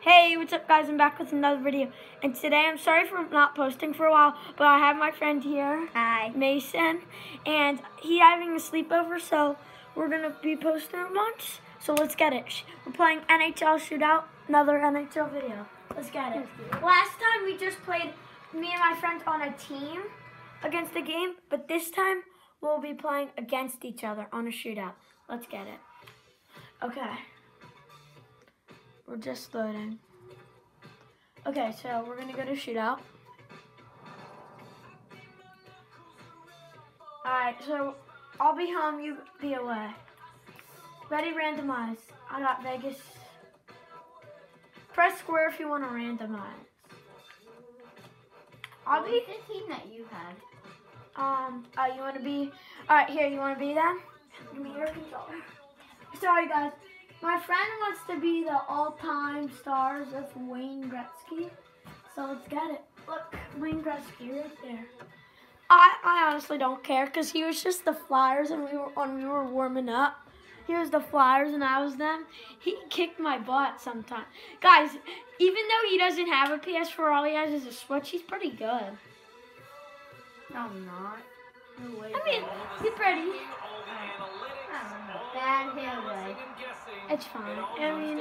Hey, what's up guys? I'm back with another video. And today I'm sorry for not posting for a while, but I have my friend here, Hi. Mason, and he having a sleepover, so we're gonna be posting a bunch. So let's get it. We're playing NHL Shootout, another NHL video. Let's get it. Last time we just played me and my friends on a team against the game, but this time we'll be playing against each other on a shootout. Let's get it. Okay. We're just loading. Okay, so we're gonna go to shootout. Alright, so I'll be home, you be away. Ready, randomize. I got Vegas. Press square if you want to randomize. I'll be, the team that you had? um, uh, you want to be, alright, here, you want to be them? Give me your controller. Sorry, guys. My friend wants to be the all-time stars of Wayne Gretzky. So let's get it. Look, Wayne Gretzky right there. I, I honestly don't care because he was just the Flyers and we were when we were warming up. He was the Flyers and I was them. He kicked my butt sometimes. Guys, even though he doesn't have a PS4, all he has is a Switch. He's pretty good. No, I'm not. No way. I mean, he's pretty. It's fine. I mean,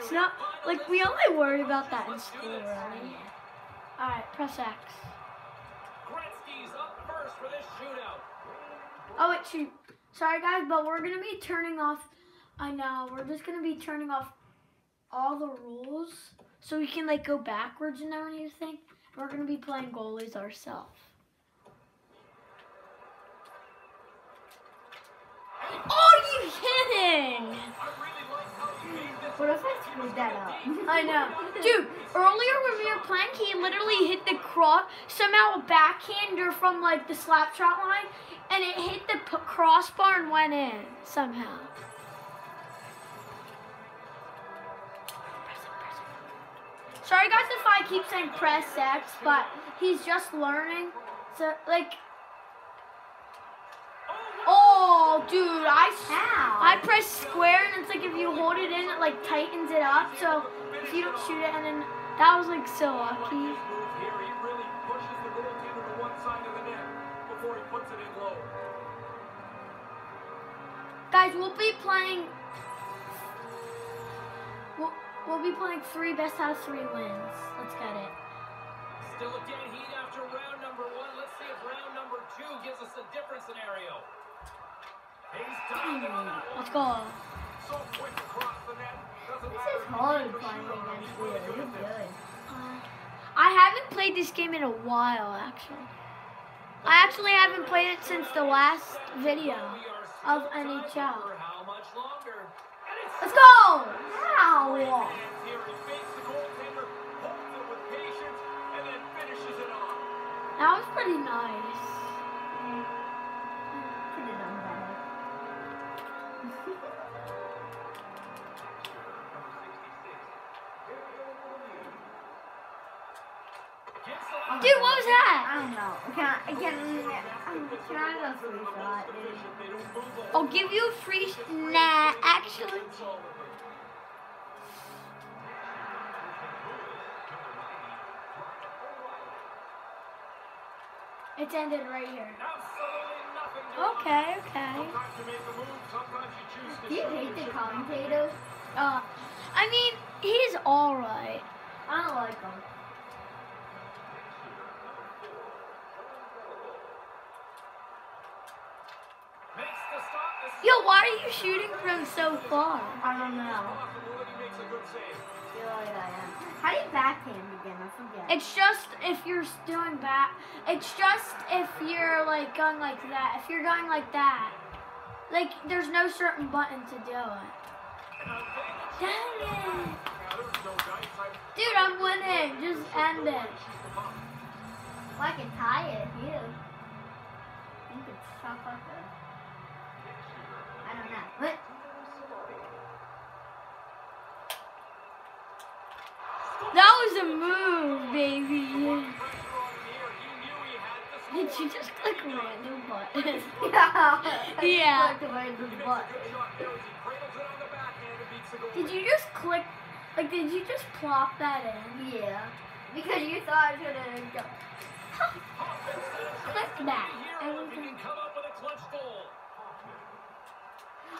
it's not like we only worry about that in school, really. All right, press X. Gretzky's up first for this shootout. Oh wait, shoot. Sorry guys, but we're gonna be turning off. I know we're just gonna be turning off all the rules so we can like go backwards and everything. We're gonna be playing goalies ourselves. Oh, you kidding? What if I screwed that up? I know. Dude, earlier when we were playing, he literally hit the cross, somehow a backhander from like the slap shot line, and it hit the crossbar and went in somehow. Sorry guys if I keep saying press X, but he's just learning. So like, dude, I How? I press square and it's like if you hold it in, it like tightens it up. So if you don't shoot it, and then that was like so lucky. Move here, he really pushes the goaltender to one side of the net before he puts it in low. Guys, we'll be playing. We'll, we'll be playing three best out of three wins. Let's get it. Still a dead heat after round number one. Let's see if round number two gives us a different scenario. Let's go. This is hard playing against you. You're good. Uh, I haven't played this game in a while, actually. I actually haven't played it since the last video of NHL. Let's go! Off. That was pretty nice. Dude, what was that? I don't know. Can I, can, um, can I have a free shot, dude? I'll give you a free. sh- Nah, actually. It's ended right here. Absolutely nothing to Okay, okay. Sometimes you make a move, sometimes you choose to Do you hate the commentators? Uh, I mean, he's alright. I don't like them. Makes the stop. This is Yo, why are you shooting from so far? I don't know. possible, and he makes a good save. feel like I am. How do you backhand again? I forget. It's just if you're doing back. It's just if you're like going like that. If you're going like that, like there's no certain button to do it. Dang it, Now, there's no dice. I dude! I'm winning. Just end it. well, I can tie it if you. You could chop up Did you just click random button? yeah. Yeah. Like the way the butt. Good shot there as he cradles it on the backhand and beats the goal. Did you just click Like, did you just plop that in? Yeah. Because you thought I should have jumped. Click that. Here, if he can come up with a clutch goal.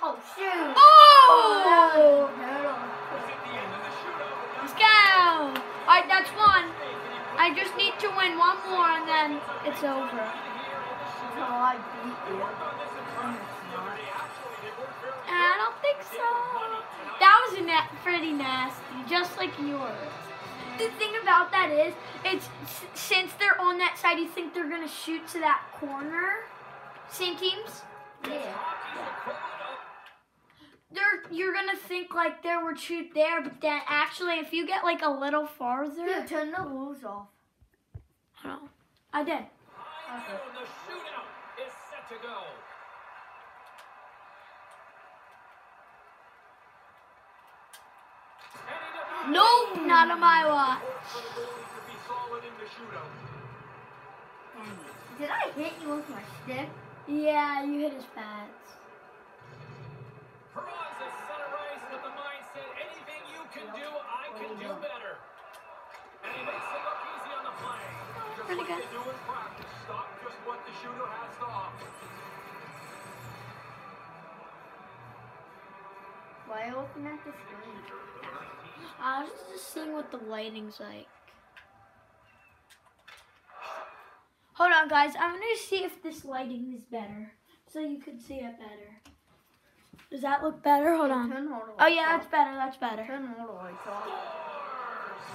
Oh, shoot. Oh! Turtle. Was it the end of the shootout? Let's go! Alright, that's one. I just need to win one more and then it's over. So I beat you. I don't think so. That was a na- pretty nasty, just like yours. The thing about that is, it's since they're on that side, you think they're gonna shoot to that corner. Same teams. Yeah. They're you're gonna think like there were shoot there, but then actually, if you get like a little farther, Here, turn the rules off. Oh, I did. High noon, the shootout is set to go. No, not on my watch. to be solid in the shootout. Dang it. Did I hit you with my stick? Yeah, you hit his pads. Perez is center ice with the mindset, anything you can do, I can do better. And he makes it look easy on the play. Just Pretty like good. do in practice. Stop just what the shooter has to offer. Why looking at the screen? I was just seeing what the lighting's like. Hold on, guys. I'm gonna see if this lighting is better, so you can see it better. Does that look better? Hold on. Turn all Oh yeah, that's better. That's better. Turn all the lights off.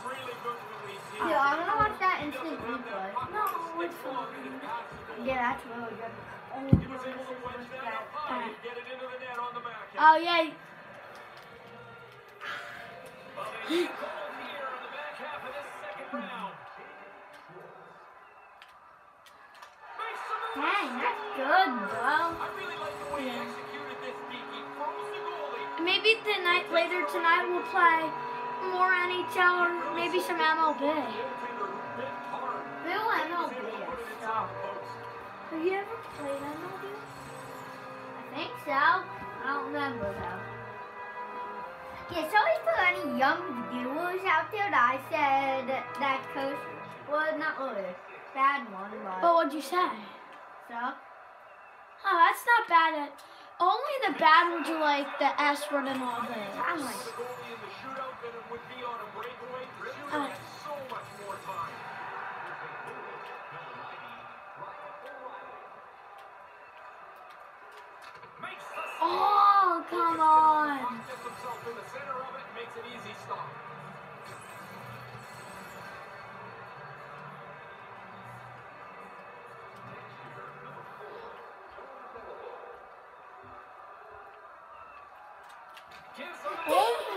Really good release here. Yeah, I wanna watch that instant replay. No, it's fine. Yeah, that's really good. Oh, He was Maybe tonight, later tonight, we'll play more NHL or maybe some MLB. Goaltender bit hard. Bill MLB Put it is inside stuff. the post. Have you ever played MLB? I think so. I don't remember though. Yeah, sorry for any young viewers out there that I said that coach was not really bad one, but But what'd you say? so Oh, that's not bad. Only the bad ones are like the S word and all this.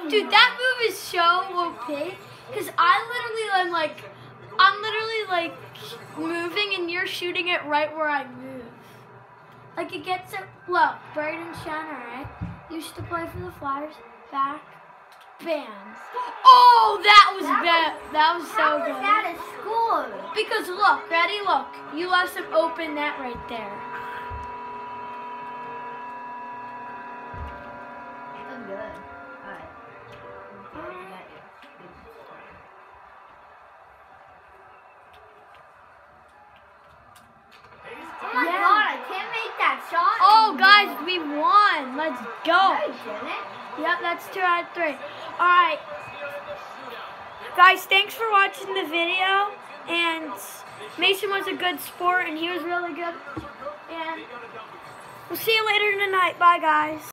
Dude, that move is so OP. Cause I literally am like, I'm literally like moving and you're shooting it right where I move. Like it gets it. Look, Brayden Schenn, right? Used to play for the Flyers. Back, bam. Oh, that was That bad. That was so is good. that a score? Because look, ready? Look, you left some open net right there. Guys, we won. Let's go. Yep, that's two out of three. All right, guys, thanks for watching the video. And Mason was a good sport, and he was really good. And we'll see you later tonight. Bye, guys.